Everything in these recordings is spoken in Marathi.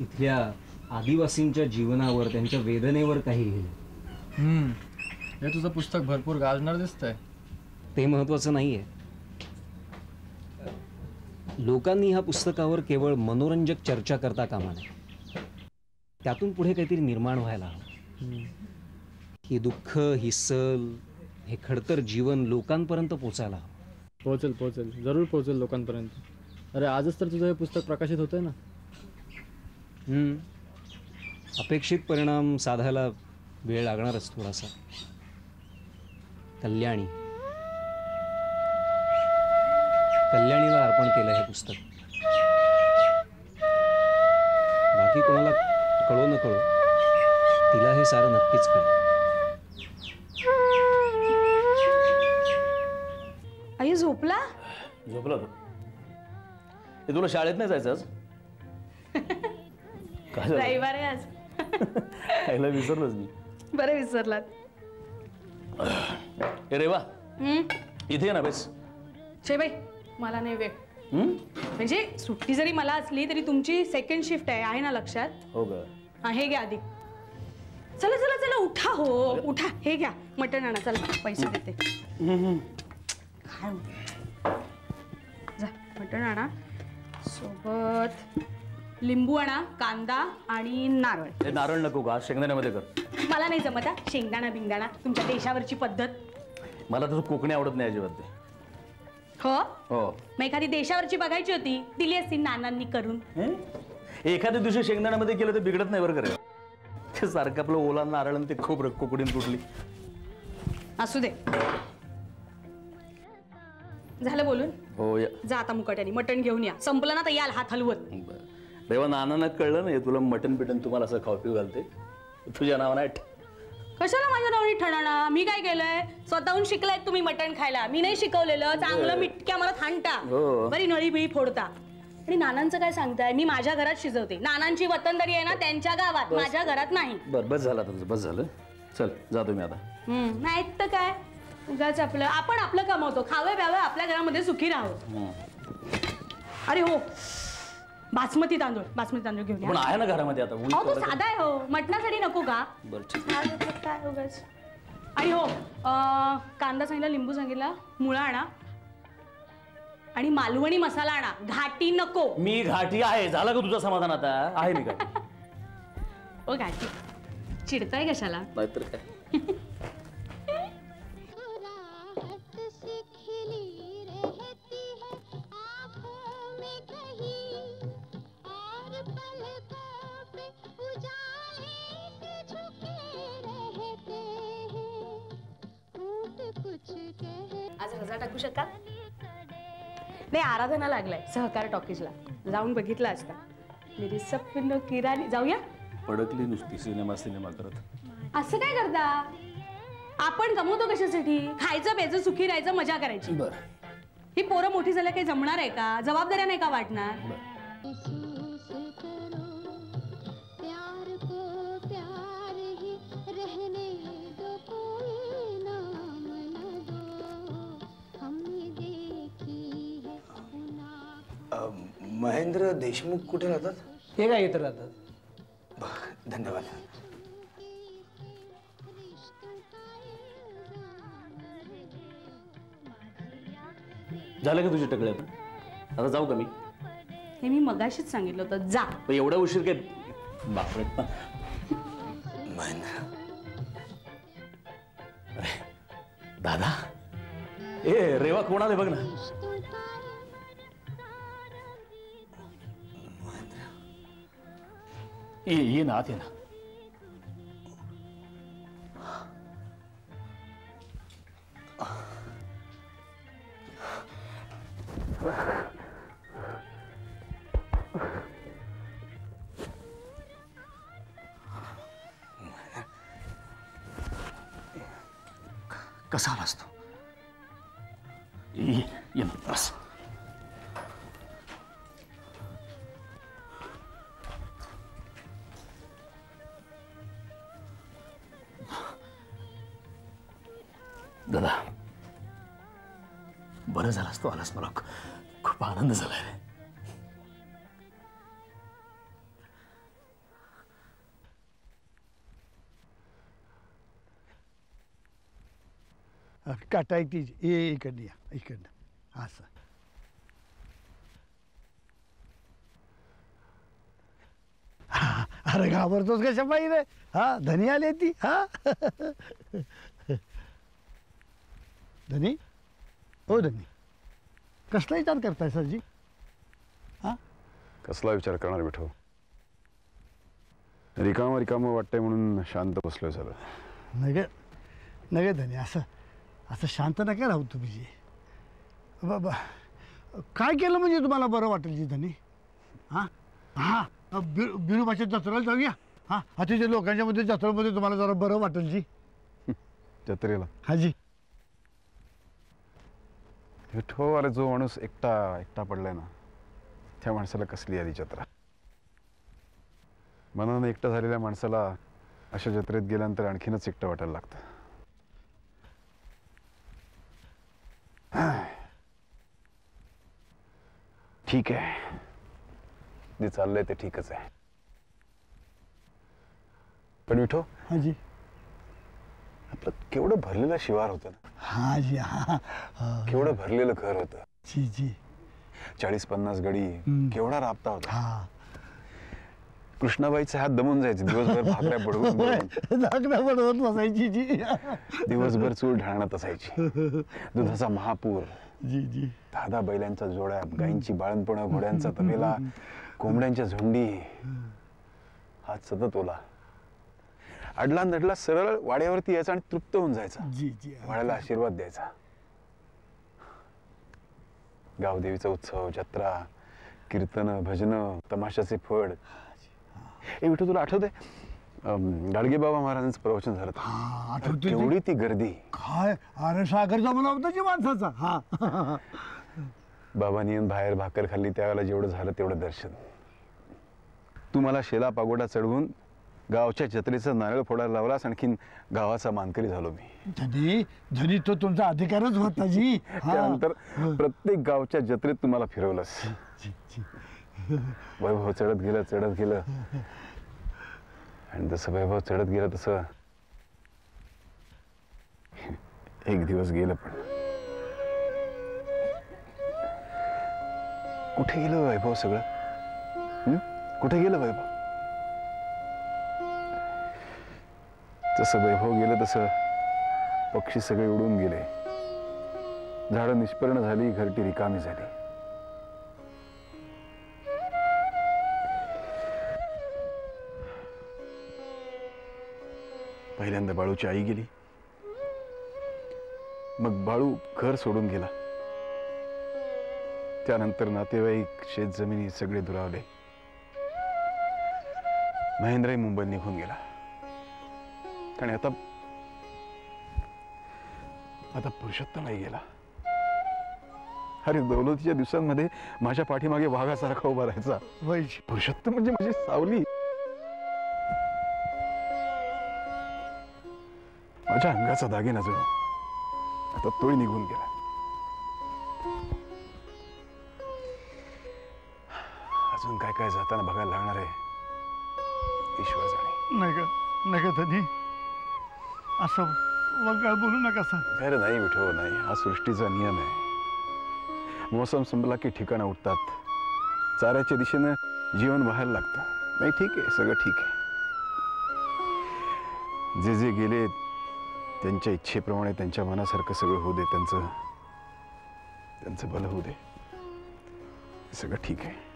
इथल्या आदिवासींच्या जीवनावर त्यांच्या वेदनेवर काही लिहिलं हम्म. हे तुझं पुस्तक भरपूर गाजणार दिसतंय. ते महत्वाचं नाहीये. लोकांनी ह्या पुस्तकावर केवळ मनोरंजक चर्चा करता कामा नये. त्यातून पुढे काहीतरी निर्माण व्हायला हवं. ही दुःख ही सल हे खडतर जीवन लोकांपर्यंत पोचायला हवं. पोहोचेल पोहोचेल. जरूर पोहोचेल लोकांपर्यंत. अरे आजच तर तुझं हे पुस्तक प्रकाशित होतंय ना. हम्म. अपेक्षित परिणाम साधायला वेळ लागणारच थोडासा. कल्याणी. कल्याणीला अर्पण केलं हे पुस्तक. बाकी कोणाला कळो न कळो तिला हे सारं नक्कीच कळेल. आई झोपला? झोपला तो. हे तुला शाळेत नाही जायचं आज? रविवार आहे आज. खायला विसरलोच मी. बरं विसरलात. हे रेवा. इथे ये ना बेस. छे बाई मला नाही वेळ? म्हणजे सुट्टी जरी मला असली तरी तुमची सेकंड शिफ्ट आहे आहे ना लक्षात? हो का हा हे घ्या आधी. चला चला चला उठा हो उठा. हे घ्या मटण आणा चला पैसे देते. काय हो? जा मटण आणा. सोबत लिंबू आणा कांदा आणि नारळ. हे नारळ नको का शेंगदाण्यामध्ये कर. मला नाही जमत हा. शेंगदाणा बिंगदाणा तुमच्या देशावरची पद्धत. मला तसं कोकणी आवडत नाही अजिबात ते. हो? हो. मग एखादी देशावरची बघायची होती दिली असती नानांनी करून. हे? एखाद्या दिवशी शेंगदाण्यामध्ये केलं तर बिघडत नाही बरं करे ते सारखं आपलं ओला नारळ आणि ते खूप कोकडीन तुटली असू दे. झालं बोलून? हो या. जा आता मुकाट्याने मटण घेऊन या. संपलं ना तर याल हात हलवत. बरं. रेवा नानांना कळलं नाही तुला मटन पिटन तुम्हाला असं खाऊ पिऊ घालते. तुझ्या नावानं कशाला माझ्या नावाने ठणाणा? मी काय केलंय? स्वतःहून शिकलाय तुम्ही मटण खायला. मी नाही शिकवलेलं. चांगलं मिटक्या मला थांबता हो. बरी नळी बिळी फोडता. आणि नानांचं काय सांगताय? मी माझ्या घरात शिजवते. नानांची वतनदारी आहे ना त्यांच्या गावात. माझ्या घरात नाही. बरं बस झालं तुझं. बस झालं. चल जातो मी आता. नाही तर काय? उगाच आपलं आपण आपलं कमवतो. खावं प्यावं आपल्या घरामध्ये सुखी राहावं. अरे हो. बासमती तांदूळ बासमती तांदूळ घेऊन या. पण आहे ना घरामध्ये आता? अहो तो. साधा आहे हो. मटणासाठी नको का? बरं ठीक हा, काय उगाच. आणि हो अं, कांदा सांगितला लिंबू सांगितला मुळा आणा. आणि मालवणी मसाला आणा. घाटी नको. मी घाटी आहे. झालं का तुझं समाधान आता? आहे मी घाटी. ओ घाटी. चिडताय कशाला? नाहीतर काय? टाकू शका नाही आराधना लागलाय सहकार टॉकीजला. जाऊन बघितला असता. मेरी सपनो किराणी जाऊया? पडकली नुसती सिनेमा सिनेमा करत. असं काय करता? आपण कमवतो कशासाठी? खायचं प्यायचं सुखी राहायचं मजा करायची. बरं. ही पोरं मोठी झाल्या काही जमणार आहे का? जबाबदाऱ्या नाही का वाटणार? महेंद्र देशमुख कुठे राहतात? हे काय येत राहतात? बरं, धन्यवाद. झालं का तुझी टकले? आता जाऊ का मी? हे मी मगाशीच सांगितलं होतं जा. पण एवढा उशीर काय बापरे. महेंद्र. दादा? ए रेवा कोण आले बघ ना? रिश्तों का ये ये ना आत ये ना कसा आज आलास मला खूप आनंद झालाय रे. काटाय ती ये इकडनं या इकडनं. सर. अरे घाबरतोस कशा पाहिजे हा धनी आली ती हा? धनी? हो धनी. कसला विचार करताय सरजी? हा? कसला विचार करणार विठो रिकाम रिकामं वाटतंय म्हणून शांत बसलोय सगळं. नगे नगे धनी असं असं शांत नका राहू तुम्ही जी. बाबा काय केलं म्हणजे तुम्हाला बरं वाटेल जी धनी? हां? हां? बिरु बिरुबाच्या जत्रेला जाऊया? हां? अतिशय लोकांच्या मध्ये जत्रेमध्ये तुम्हाला जरा बरं वाटेल जी. जत्रेला? हाजी विठो अरे जो माणूस एकटा एकटा पडलाय ना त्या माणसाला कसली आली जत्रा? मनानं एकटा झालेल्या माणसाला अशा जत्रेत गेल्यानंतर आणखीनच एकटं वाटायला लागतं. ठीक आहे. जे चाललंय ते ठीकच आहे. पण विठो हाजी आपलं केवढं भरलेलं शिवार होतं ना. हां हां केवढं भरलेलं घर होतं. जी जी. चाळीस पन्नास गडी. केवढा राबता होता. हां. कृष्णाबाईचे हात दमून जायचे दिवसभर भाकऱ्या. दाखला बनवत बसायची. जी. दिवसभर चूल ढाळण्यात असायची. दुधाचा महापूर. जी जी. दहा बैलांच्या जोड्या गायींची बाळणपणं घोड्यांचा तबेला कोंबड्यांच्या झुंडी. हात सतत ओला. अडला नडला सरळ वाड्यावरती यायचा आणि तृप्त होऊन जायचा. जी जी. वाड्याला आशीर्वाद द्यायचा. गावदेवीचा उत्सव जत्रा कीर्तन भजन तमाशाचे फड. ए विठू तुला आठवते गाडगे बाबा महाराजांचं प्रवचन झालं. हा आठवते ते. केवढी ती गर्दी. काय? अरे सागर जमला होता जी माणसाचा? हा. बाबांनी येऊन बाहेर भाकर खाल्ली त्यावेळेला जेवढं झालं तेवढं दर्शन. तू मला शेला पागोडा चढवून गावच्या जत्रेचं नारळ फोडायला लावलास आणखीन गावाचा मानकरी झालो मी. धनी धनी तो तुमचा अधिकारच होता जी. त्यानंतर प्रत्येक गावच्या जत्रेत तुम्हाला फिरवलंस. वैभव चढत गेलं चढत गेलं. आणि जसं वैभव चढत गेलं तसं एक दिवस गेलं पण. कुठे गेलं वैभव सगळं? कुठे गेलं वैभव? जसं वैभव गेलं तसं पक्षी सगळे उडून गेले. झाडं निष्पर्ण झाली घरटी रिकामी झाली. पहिल्यांदा बाळूची आई गेली. मग बाळू घर सोडून गेला. त्यानंतर नातेवाईक शेत जमिनी सगळे दुरावले. महेंद्रही मुंबईत निघून गेला. आणि आता आता पुरुषोत्तमही गेला. अरे दौलतीच्या दिवसांमध्ये माझ्या पाठीमागे वाघासारखा उभा राहायचा. पुरुषोत्तम म्हणजे माझी सावली. माझ्या अंगाचा दागिना जो आता तोही निघून गेला. अजून काय काय जाताना बघायला लागणार आहे ईश्वर जाणे. नका नका धनी असं वगळ बोलू नका सर. अरे नाही विठो नाही. हा सृष्टीचा नियम आहे. मोसम संपला की ठिकाणं उठतात चाऱ्याच्या दिशेनं जीवन व्हायला लागतं. नाही ठीक आहे सगळं ठीक आहे. जे जे गेले त्यांच्या इच्छेप्रमाणे त्यांच्या मनासारखं सगळं होऊ दे त्यांचं त्यांचं भलं होऊ दे. सगळं ठीक आहे.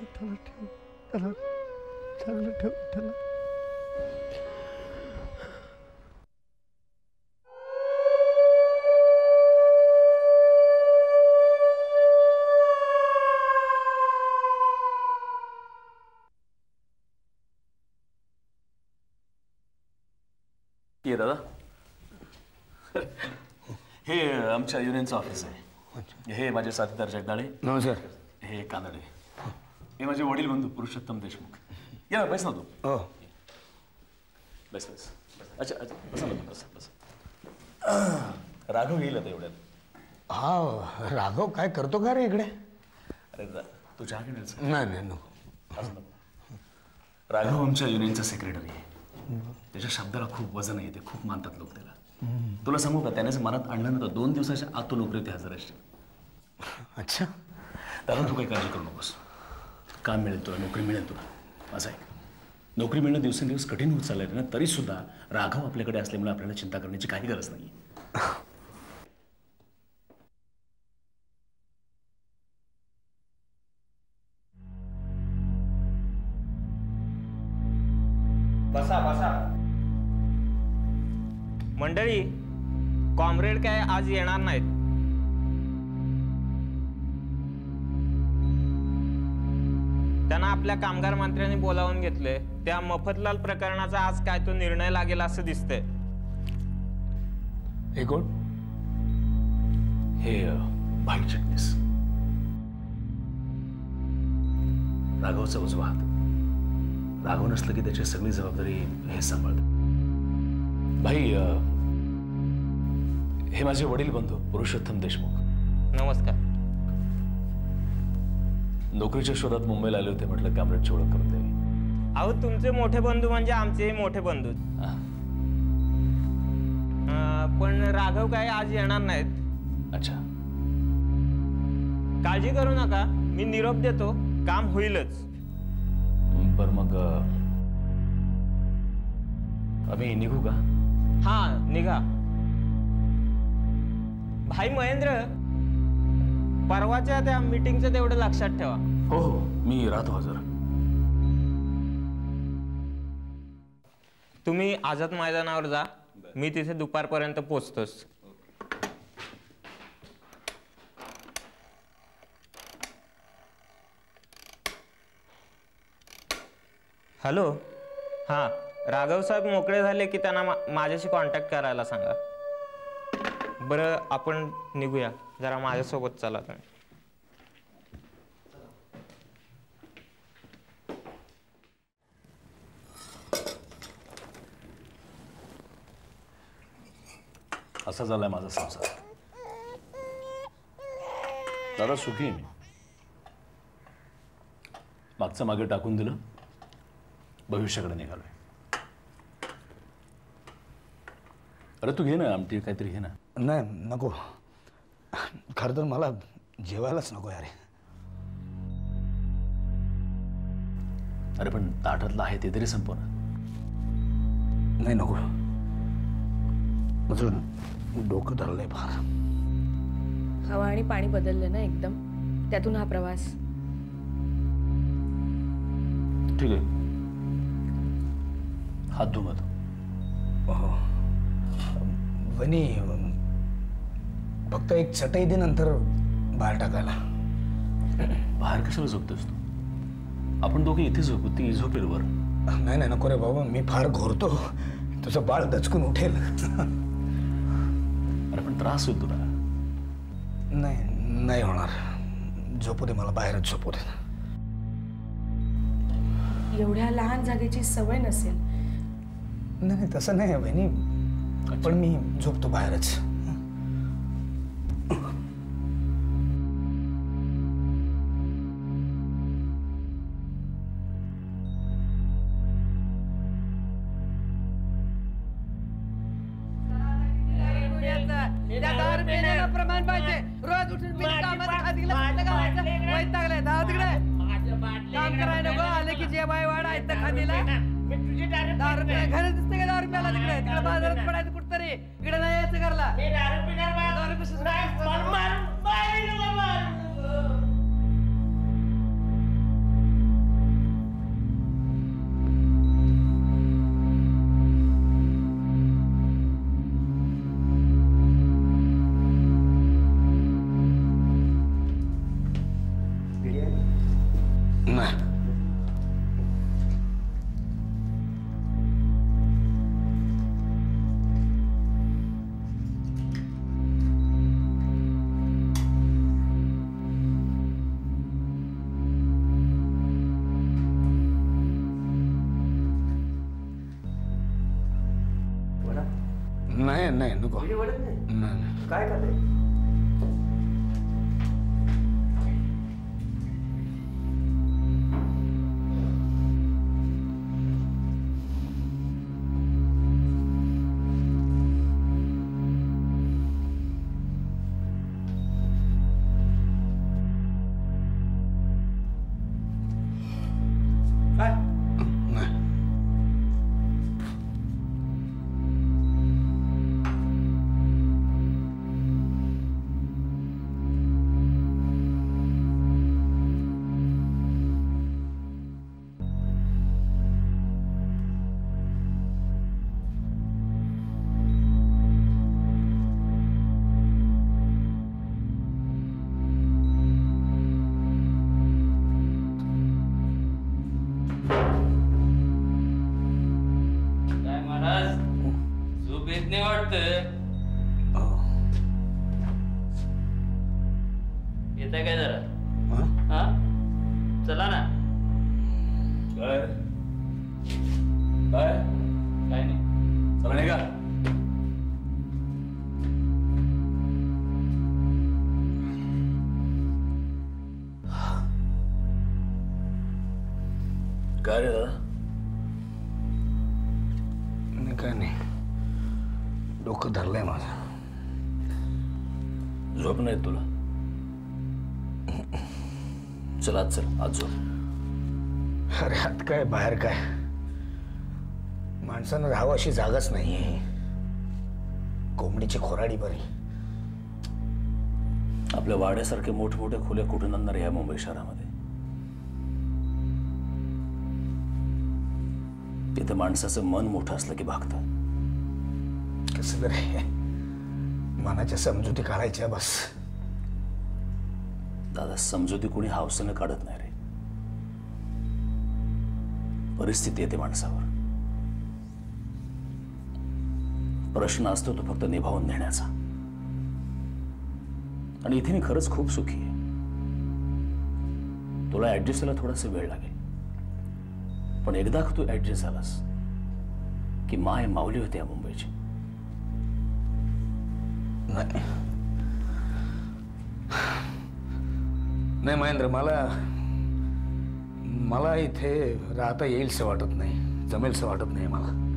विठ्ठला ठेव. त्याला चांगलं ठेव विठ्ठला ये दादा. हे आमच्या युनियनचं ऑफिस आहे. हे माझे साथीदार जगदाळे. नमस्कार. हे कानडे. हे माझे वडील बंधू पुरुषोत्तम देशमुख. या ना, बस ना तू. हो. बस बस. अच्छा अच्छा बसा ना बस बस. राघव येईल आता एवढ्यात. हा राघव काय करतो का रे इकडे? अरे तू चहा घेण्यास नाही नाही नको. राघव आमच्या युनियनचा सेक्रेटरी आहे. त्याच्या शब्दाला खूप वजन आहे ते खूप मानतात लोक त्याला. तुला सांगू का त्याने मनात आणलं ना तर दोन दिवसाच्या आत तो नोकरी हजर असते. अच्छा. त्याला तू काही काळजी करू नकोस. काम मिळतो नोकरी मिळतो असं आहे. नोकरी मिळणं दिवसेंदिवस कठीण होत चाललंय ना तरी सुद्धा राघव आपल्याकडे असल्यामुळे आपल्याला चिंता करण्याची काही गरज नाही बसा बसा. मंडळी कॉम्रेड काय आज येणार नाहीत? त्यांना आपल्या कामगार मंत्र्यांनी बोलावून घेतले त्या मफतलाल प्रकरणाचा आज काय तो निर्णय लागेल असं दिसतंय. हे कोण? हे भाई चिटणीस. राघवचा उजवा हात राघव नसलं की त्याची सगळी जबाबदारी हे सांभाळत. भाई हे माझे वडील बंधू पुरुषोत्तम देशमुख. नमस्कार. नोकरीच्या शोधात मुंबईला आले होते म्हटलं कामरेजची ओळख करून द्यावी अहो तुमचे मोठे बंधू म्हणजे आमचेही मोठे बंधू. पण राघव काय आज येणार नाहीत. अच्छा. काळजी करू नका मी निरोप देतो काम होईलच. बरं मग आम्ही निघू का? हा निघा. भाई महेंद्र परवाच्या त्या मीटिंगचं तेवढं लक्षात ठेवा. हो हो. मी राहतो हजर. तुम्ही आझाद मैदानावर जा. मी तिथे दुपारपर्यंत पोचतोच हॅलो. हां. राघव साहेब मोकळे झाले की त्यांना माझ्याशी कॉन्टॅक्ट करायला सांगा. बरं आपण निघूया. जरा माझ्यासोबत चला तुम्ही. असा झालाय माझा संसार. दादा सुखी मी. मागचं मागे टाकून दिलं भविष्याकडे निघालोय. अरे तू घे ना आमटी काहीतरी घे ना. नाही नको. खरं तर मला जेवायलाच नको यारे. अरे पण ताटातलं आहे ते तरी संपव नाही नको. माझं डोकं धरलंय फार. हवा आणि पाणी बदललं ना एकदम? त्यातून हा प्रवास. ठीक आहे. हात धु मग वनी फक्त एक चटई दे नंतर बाहेर टाकायला. बाहेर कशाला झोपतोस तू? आपण दोघे इथे झोपू ती झोपेल वर नाही नाही नको रे बाबा मी फार घोरतो. तुझं बाळ दचकून उठेल. अरे पण त्रास होईल तुला. नाही नाही होणार. झोपू दे मला बाहेरच झोपू दे. एवढ्या लहान जागेची सवय नसेल. नाही नाही तसं नाही बहिणी. पण मी झोपतो बाहेरच. प्रमाण पाहिजे. रोज उठून. धाव तिकडे. काम करायला नको आले की जे बाय वाडा इथं खादीला. दहा रुपये घरी दिसते का दहा रुपयाला तिकडे? तिकडे बाजारात पडायचं कुठतरी. इकडे नाही यायचं घरला. दारू पिशवी- काय करते काय रे नाही काय नाही डोकं धरलंय माझं झोप नाही तुला चल आज चल आज झोप अरे आत काय बाहेर काय माणसानं राहावं अशी जागाच नाही कोंबडीची खोराडी बरी आपल्या वाड्यासारखे मोठमोठ्या खोल्या कुठून आणणार या मुंबई शहरामध्ये तिथे माणसाचं मन मोठं असलं की भागतं कसं तरी मनाच्या समजुती काढायच्या बस. दादा समजुती कोणी हावसानं काढत नाही रे. परिस्थिती येते माणसावर. प्रश्न असतो तो फक्त निभावून नेण्याचा आणि इथे मी खरंच खूप सुखी आहे. तुला ऍडजस्ट व्हायला थोडासा वेळ लागेल. पण एकदा का तू ऍडजस्ट झालास? की माय माऊली होती या मुंबईची? नाही. नाही महेंद्र मला मला इथे राहता येईलसं वाटत नाही. जमेलसं वाटत नाही मला.